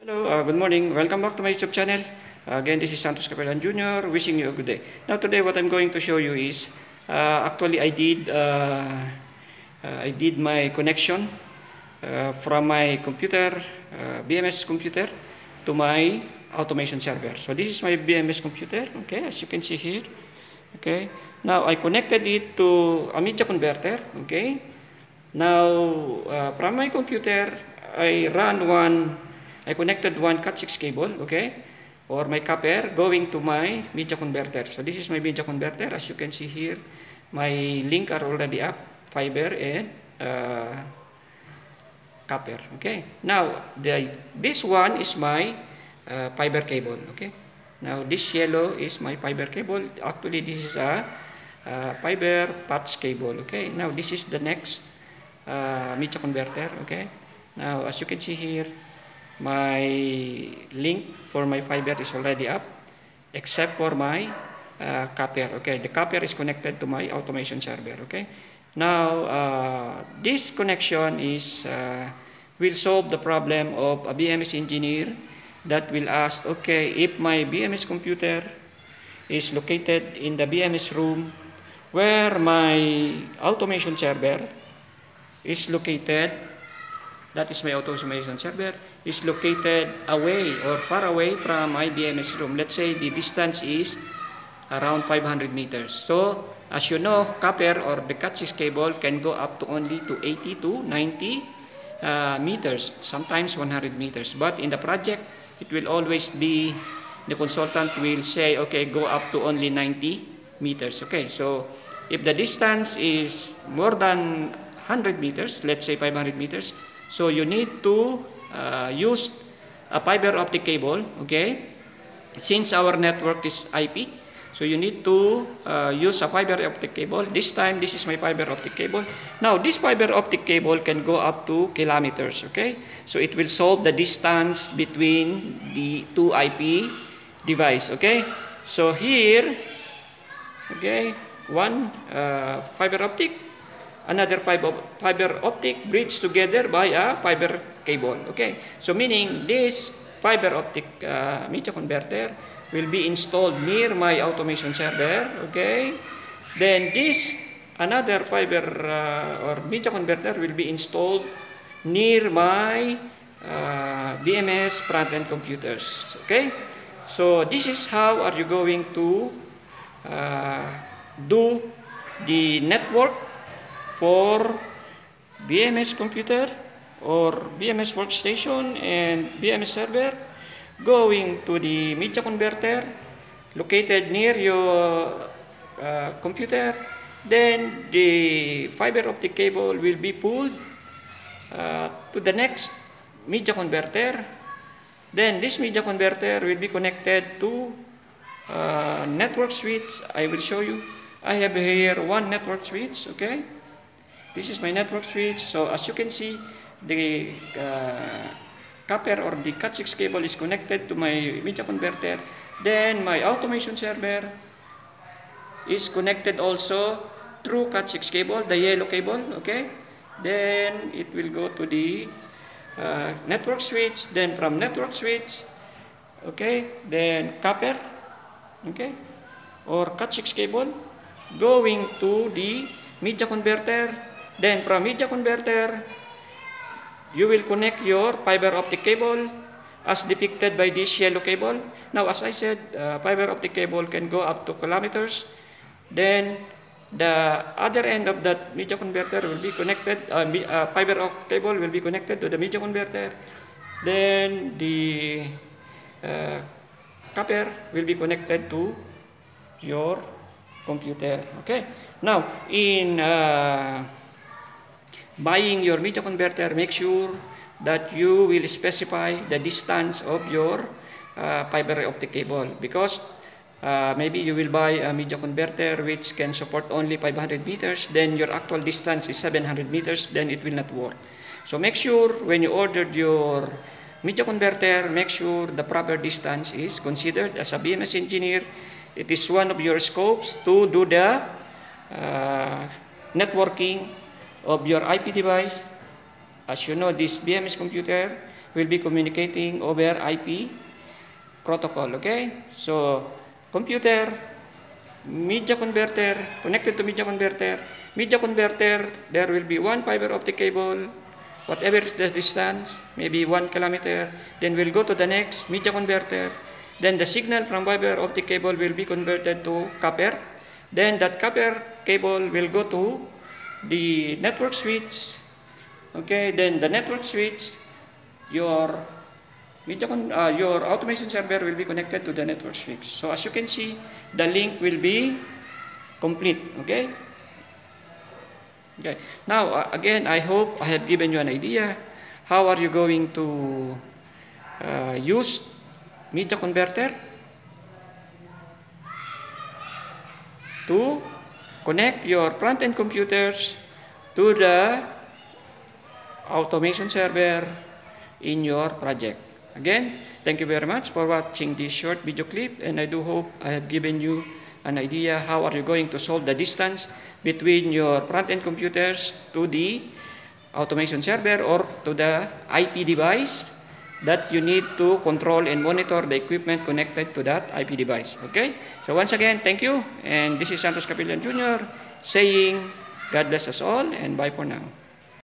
Hello, uh, good morning. Welcome back to my YouTube channel. Uh, again, this is Santos Capellan Jr. wishing you a good day. Now today what I'm going to show you is uh, actually I did uh, uh, I did my connection uh, from my computer BMS computer to my automation server. So this is my BMS computer, okay, as you can see here. Okay. Now I connected it to a media converter, okay? Now from my computer I run one I connected one Cat6 cable, okay, or my copper going to my media converter. So this is my media converter. As you can see here, my link are already up, fiber and uh, copper. Okay. Now the this one is my uh, fiber cable. Okay. Now this yellow is my fiber cable. Actually, this is a uh, fiber patch cable. Okay. Now this is the next uh, media converter. Okay. Now as you can see here my link for my fiber is already up except for my uh, copper okay? The copper is connected to my automation server okay? Now uh, this connection is uh, will solve the problem of a BMS engineer that will ask okay if my BMS computer is located in the BMS room where my automation server is located that is my automation server is located away or far away from my BMS room. Let's say the distance is around 500 meters. So, as you know, copper or the Cat6 cable can go up to only to 80 to 90 uh, meters, sometimes 100 meters. But in the project, it will always be, the consultant will say, okay, go up to only 90 meters. Okay, so if the distance is more than 100 meters, let's say 500 meters, so you need to uh, use a fiber optic cable, okay? Since our network is IP, so you need to uh, use a fiber optic cable. This time, this is my fiber optic cable. Now, this fiber optic cable can go up to kilometers, okay? So it will solve the distance between the two IP device, okay? So here, okay, one uh, fiber optic, another fiber, optic bridged together by a fiber cable. Okay, so meaning this fiber optic uh, media converter will be installed near my automation server. Okay, then this another fiber uh, or media converter will be installed near my uh, BMS front-end computers. Okay, so this is how are you going to uh, do the network for BMS computer or BMS workstation and BMS server going to the media converter located near your uh, computer. Then the fiber optic cable will be pulled uh, to the next media converter. Then this media converter will be connected to uh, network switch. I will show you. I have here one network switch okay this is my network switch so as you can see the uh, copper or the Cat6 cable is connected to my media converter. Then my automation server is connected also through Cat6 cable, the yellow cable, okay? Then it will go to the uh, network switch, then from network switch, okay, then copper, okay, or Cat6 cable, going to the media converter, then from media converter, you will connect your fiber optic cable as depicted by this yellow cable. Now, as I said, uh, fiber optic cable can go up to kilometers. Then, the other end of that media converter will be connected, uh, uh, fiber optic cable will be connected to the media converter. Then, the uh, copper will be connected to your computer. Okay. Now, in uh, buying your media converter, make sure that you will specify the distance of your uh, fiber optic cable because uh, maybe you will buy a media converter which can support only 500 meters, then your actual distance is 700 meters, then it will not work. So make sure when you ordered your media converter, make sure the proper distance is considered. As a BMS engineer, it is one of your scopes to do the uh, networking of your IP device. As you know, this BMS computer will be communicating over IP protocol, okay? So, computer, media converter, connected to media converter, media converter, there will be one fiber optic cable, whatever the distance, maybe one kilometer, then we'll go to the next media converter, then the signal from fiber optic cable will be converted to copper, then that copper cable will go to the network switch, okay, then the network switch, your media con- uh, your automation server will be connected to the network switch. So as you can see, the link will be complete, okay? Okay. Now, uh, again, I hope I have given you an idea. How are you going to uh, use media converter to connect your front-end computers to the automation server in your project. Again, thank you very much for watching this short video clip and I do hope I have given you an idea how are you going to solve the distance between your front-end computers to the automation server or to the IP device that you need to control and monitor the equipment connected to that IP device. Okay? So once again, thank you. And this is Santos Capillan Jr. saying, God bless us all and bye for now.